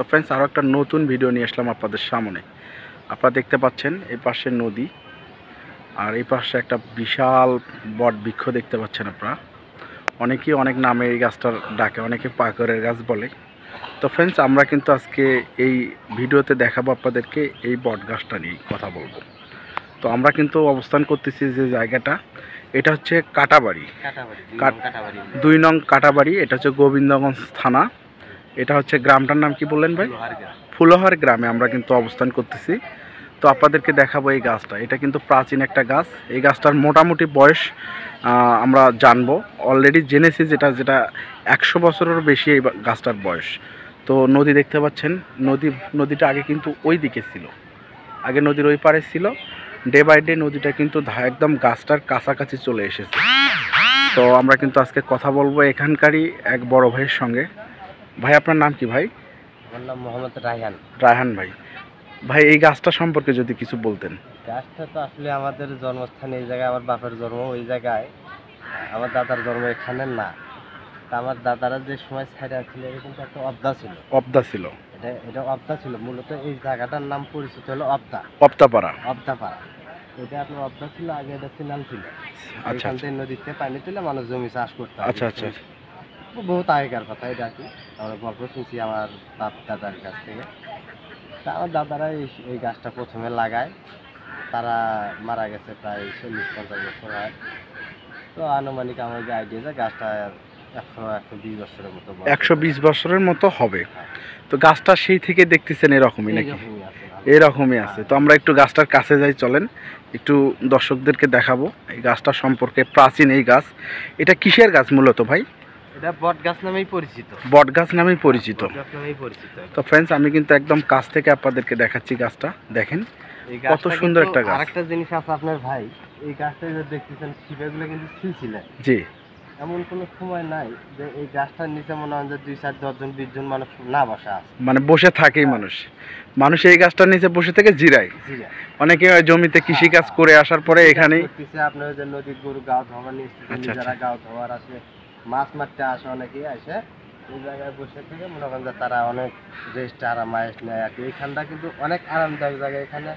তো ফ্রেন্ডস আরও একটা নতুন ভিডিও নিয়ে আসলাম আপনাদের সামনে। আপনারা দেখতে পাচ্ছেন এই পাশে নদী আর এই পাশে একটা বিশাল বট বৃক্ষ দেখতে পাচ্ছেন আপনারা। অনেকেই অনেক নামে এই গাছটার ডাকে অনেকে পাকরের গাছ বলে। তো ফ্রেন্ডস আমরা কিন্তু আজকে এই ভিডিওতে দেখাবো আপনাদেরকে এই বট গাছটা নিয়ে কথা বলব। তো আমরা কিন্তু অবস্থান করতেছি যে জায়গাটা এটা হচ্ছে কাটাবাড়ি। কাটাবাড়ি দুই কাট- দুই নং কাটাবাড়ি এটা হচ্ছে গোবিন্দগঞ্জ থানা। এটা হচ্ছে গ্রামটার নাম কি বললেন ভাই। ফুলহার গ্রামে। আমরা কিন্তু অবস্থান করতেছি। তো আপনাদেরকে দেখাবো এই গাছটা। এটা কিন্তু প্রাচীন একটা গাছ। এই গাছটার মোটামুটি বয়স আমরা জানব। অলরেডি জেনেছি যেটা যেটা একশো বছরেরও বেশি এই গাছটার বয়স। তো নদী দেখতে পাচ্ছেন। নদী নদীটা আগে কিন্তু ওই দিকে ছিল। আগে নদীর ওই পারে ছিল। ডে বাই ডে নদীটা কিন্তু ধা- একদম গাছটার কাছাকাছি চলে এসেছে। তো আমরা কিন্তু আজকে কথা বলব এখানকারই এক বড় ভাইয়ের সঙ্গে। ভাই আপনার নাম কি ভাই? আমার নাম মোহাম্মদ রায়হান। রায়হান ভাই। ভাই এই গাছটা সম্পর্কে যদি কিছু বলতেন। গাছটা তো আসলে আমাদের জন্মস্থান এই জায়গায় আমার বাপের জন্ম ওই জায়গায়। আমার দাদার জন্ম এখানে না। তা আমার দাদারা যে সময় ছাইরা ছিল এরকম তো একটা অবদা ছিল। অবদা ছিল। এটা এটা অবদা ছিল। মূলত এই জায়গাটার নাম পরিচিত হলো অবদা। অবদাপাড়া। অবদা পাড়া এটা আপনার অবদা ছিল আগে এটা সিনাল ছিল। আচ্ছা আচ্ছা। নদীতে পানি তুলে মানুষ জমি চাষ করতে। আচ্ছা আচ্ছা। বহুত আগেকার কথা এটা আর কি। আমরা গল্প শুনছি আমার বাপ দাদার কাছ থেকে। তা আমার দাদারা এই এই গাছটা প্রথমে লাগায়। তারা মারা গেছে প্রায় চল্লিশ পঞ্চাশ বছর হয়। তো আনুমানিক আমার যে আইডিয়া যে গাছটা একশো একশো বিশ বছরের মতো একশো বিশ বছরের মতো হবে। তো গাছটা সেই থেকে দেখতেছেন এরকমই নাকি? এরকমই আছে তো আমরা একটু গাছটার কাছে যাই চলেন। একটু দর্শকদেরকে দেখাবো এই গাছটা সম্পর্কে প্রাচীন এই গাছ। এটা কিসের গাছ মূলত ভাই? এটা বট গাছ নামেই পরিচিত। বট গাছ নামেই পরিচিত। গাছ তো ফ্রেন্ডস আমি কিন্তু একদম কাছ থেকে আপনাদেরকে দেখাচ্ছি গাছটা। দেখেন কত সুন্দর একটা গাছ। আরেকটা জিনিস আছে আপনার ভাই এই গাছটা যে দেখতেছেন কিন্তু জি। এমন কোনো সময় নাই যে এই গাছটার নিচে মনে হয় যে দুই চার দশজন বিশ জন মানুষ না বসা আছে। মানে বসে থাকেই মানুষ। মানুষ এই গাছটার নিচে বসে থেকে জিরায়। জিরা। অনেকে জমিতে কৃষি কাজ করে আসার পরে করতেছে আপনার যে নদীর গরু ধোয়া নিয়ে এসেছে, আচ্ছা, নিজেরা গাও ধোয়ার আসে মাছ মারতে আসে অনেকেই আসে এই জায়গায় বসে থেকে মনে করেন যে তারা অনেক রেস্ট আরাম আয়েস নেয় আর কি। এইখানটা কিন্তু অনেক আরামদায়ক জায়গা। এখানে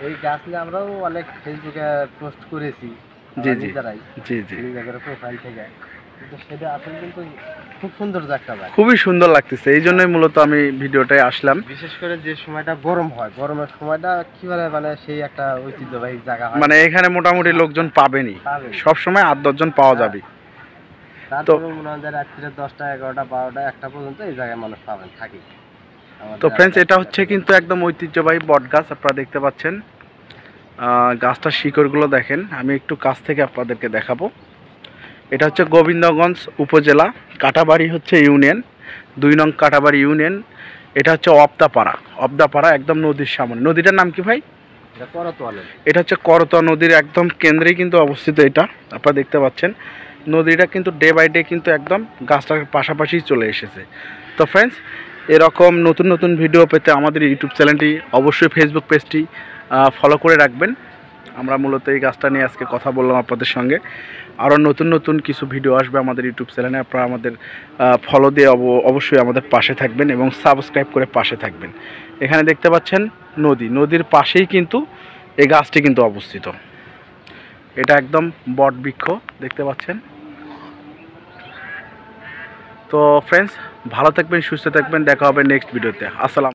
এই গাছ নিয়ে আমরাও অনেক ফেসবুকে পোস্ট করেছি জি, জি। জি জি। প্রোফাইল থেকে। খুবই সুন্দর লাগতেছে। এই জন্যই মূলত আমি ভিডিওটায় আসলাম। বিশেষ করে যে সময়টা গরম হয় গরমের সময়টা কীভাবে মানে সেই একটা ঐতিহ্যবাহী জায়গা মানে এখানে মোটামুটি লোকজন পাবেনই। পাবে। সব সময় আট দশজন পাওয়া যাবে। তারপরে মনে হয় দশটা এগারোটা বারোটা একটা পর্যন্ত এই জায়গায় মানুষ পাবেন থাকি। তো ফ্রেন্ডস এটা হচ্ছে কিন্তু একদম ঐতিহ্যবাহী বট গাছ আপনারা দেখতে পাচ্ছেন। গাছটার শিকড়গুলো দেখেন আমি একটু কাছ থেকে আপনাদেরকে দেখাবো। এটা হচ্ছে গোবিন্দগঞ্জ উপজেলা কাটাবাড়ি হচ্ছে ইউনিয়ন দুই নং কাটাবাড়ি ইউনিয়ন। এটা হচ্ছে অবদাপাড়া অবদাপাড়া একদম নদীর সামনে। নদীটার নাম কি ভাই? এটা এটা হচ্ছে করতোয়া নদীর একদম কেন্দ্রেই কিন্তু অবস্থিত এটা আপনারা দেখতে পাচ্ছেন। নদীটা কিন্তু ডে বাই ডে কিন্তু একদম গাছটার পাশাপাশি চলে এসেছে। তো ফ্রেন্ডস এরকম নতুন নতুন ভিডিও পেতে আমাদের ইউটিউব চ্যানেলটি অবশ্যই ফেসবুক পেজটি ফলো করে রাখবেন। আমরা মূলত এই গাছটা নিয়ে আজকে কথা বললাম আপনাদের সঙ্গে। আরও নতুন নতুন কিছু ভিডিও আসবে আমাদের ইউটিউব চ্যানেলে আপনারা আমাদের ফলো দিয়ে অব- অবশ্যই আমাদের পাশে থাকবেন এবং সাবস্ক্রাইব করে পাশে থাকবেন। এখানে দেখতে পাচ্ছেন নদী। নদীর পাশেই কিন্তু এই গাছটি কিন্তু অবস্থিত। এটা একদম বট বৃক্ষ, দেখতে পাচ্ছেন? তো ফ্রেন্ডস ভালো থাকবেন সুস্থ থাকবেন দেখা হবে নেক্সট ভিডিওতে আসসালাম।